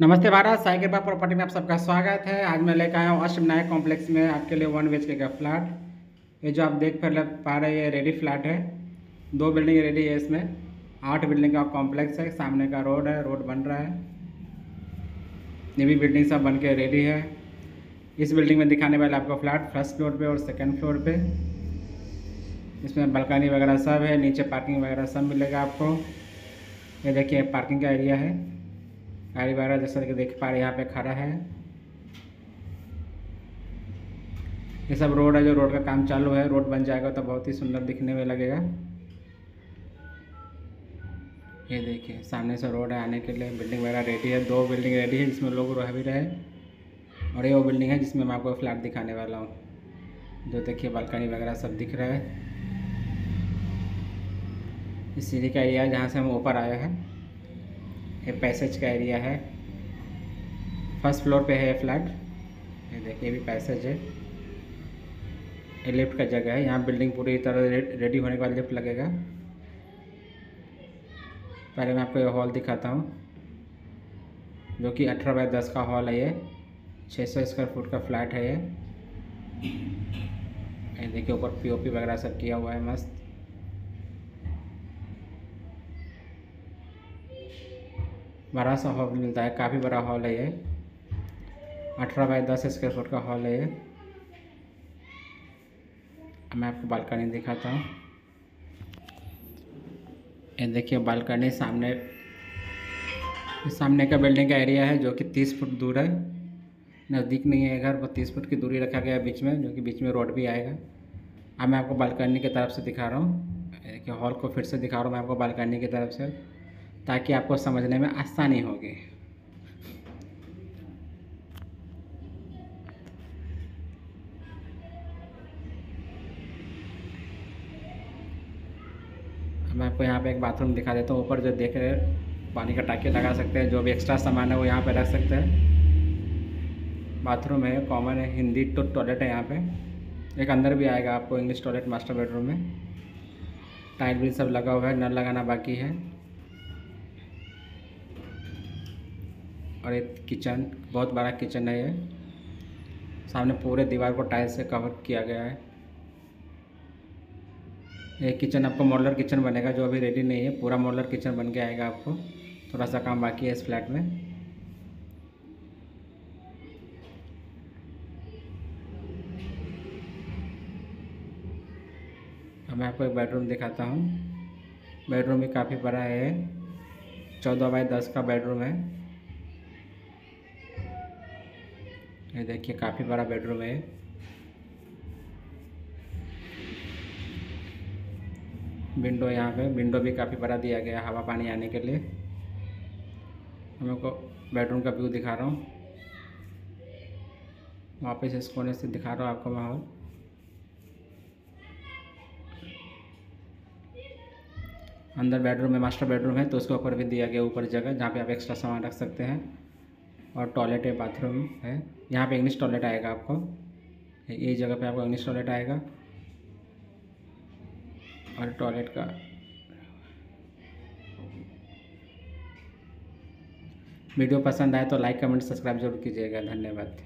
नमस्ते भारत, साई कृपा प्रॉपर्टी में आप सबका स्वागत है। आज मैं लेकर आया हूँ अष्टविनायक कॉम्प्लेक्स में, आपके लिए वन बी का फ्लैट। ये जो आप देख पा पा रहे हैं, ये रेडी फ्लैट है। दो बिल्डिंग रेडी है इसमें। आठ बिल्डिंग का कॉम्प्लेक्स है, सामने का रोड है, रोड बन रहा है। ये भी बिल्डिंग सब बन के रेडी है। इस बिल्डिंग में दिखाने वाले आपको फ्लैट फ़र्स्ट फ्लोर पे और सेकेंड फ्लोर पर इसमें बालकनी वगैरह सब है, नीचे पार्किंग वगैरह सब मिलेगा आपको। ये देखिए, पार्किंग का एरिया है। गाड़ी वगैरह जैसा कि देख पा रहे यहाँ पे खड़ा है। ये सब रोड है, जो रोड का काम चालू है, रोड बन जाएगा तो बहुत ही सुंदर दिखने में लगेगा। ये देखिए, सामने से रोड है, आने के लिए बिल्डिंग वगैरह रेडी है, दो बिल्डिंग रेडी है जिसमें लोग रह भी रहे और ये वो बिल्डिंग है जिसमें मैं आपको फ्लैट दिखाने वाला हूँ। जो देखिए, बालकनी वगैरह सब दिख रहा है। इस सीढ़ी का एरिया जहाँ से हम ऊपर आए हैं। ये पैसेज का एरिया है। फ़र्स्ट फ्लोर पे है फ्लैट ये देखिए भी पैसेज है। ये लिफ्ट का जगह है। यहाँ बिल्डिंग पूरी तरह रेडी होने के बाद लिफ्ट लगेगा। पहले मैं आपको ये हॉल दिखाता हूँ। जो कि अठारह बाई दस का हॉल है ये। 600 स्क्वायर फुट का फ्लैट है ये। ये देखिए, ऊपर पीओपी वगैरह सब किया हुआ है, मस्त। बड़ा सा हॉल मिलता है, काफ़ी बड़ा हॉल है ये। अठारह बाई दस स्क्वायर फुट का हॉल है ये। मैं आपको बालकनी दिखाता हूँ। ये देखिए, बालकनी सामने सामने का बिल्डिंग का एरिया है जो कि तीस फुट दूर है। नज़दीक नहीं है घर पर तीस फुट की दूरी रखा गया है बीच में, जो कि बीच में रोड भी आएगा। अब मैं आपको बालकनी की तरफ़ से दिखा रहा हूँ। देखिए हॉल को फिर से दिखा रहा हूँ मैं आपको बालकनी की तरफ़ से। ताकि आपको समझने में आसानी होगी। मैं आपको यहाँ पे एक बाथरूम दिखा देता हूँ। ऊपर जो देख रहे हैं, पानी का टाँकी लगा सकते हैं। जो भी एक्स्ट्रा सामान है वो यहाँ पे रख सकते हैं। बाथरूम है कॉमन है, हिंदी तो टॉयलेट है यहाँ पे। एक अंदर भी आएगा आपको इंग्लिश टॉयलेट मास्टर बेडरूम में। टाइल भी सब लगा हुआ है, नल लगाना बाकी है। और एक किचन, बहुत बड़ा किचन है ये। सामने पूरे दीवार को टाइल्स से कवर किया गया है। ये किचन आपको मॉडलर किचन बनेगा, जो अभी रेडी नहीं है। पूरा मॉडलर किचन बन के आएगा आपको। थोड़ा सा काम बाकी है इस फ्लैट में। अब मैं आपको एक बेडरूम दिखाता हूँ। बेडरूम भी काफ़ी बड़ा है। चौदह बाई दस का बेडरूम है। ये देखिए, काफ़ी बड़ा बेडरूम है। विंडो यहाँ पे विंडो भी काफ़ी बड़ा दिया गया हवा पानी आने के लिए। हम को बेडरूम का व्यू दिखा रहा हूँ। वापस इस कोने से दिखा रहा हूँ आपको माहौल। अंदर बेडरूम में मास्टर बेडरूम है तो उसके ऊपर भी दिया गया ऊपर जगह, जहाँ पे आप एक्स्ट्रा सामान रख सकते हैं। और टॉयलेट है बाथरूम है। यहाँ पे इंग्लिश टॉयलेट आएगा आपको। ये जगह पे आपको इंग्लिश टॉयलेट आएगा। और टॉयलेट का वीडियो पसंद आए तो लाइक कमेंट सब्सक्राइब ज़रूर कीजिएगा। धन्यवाद।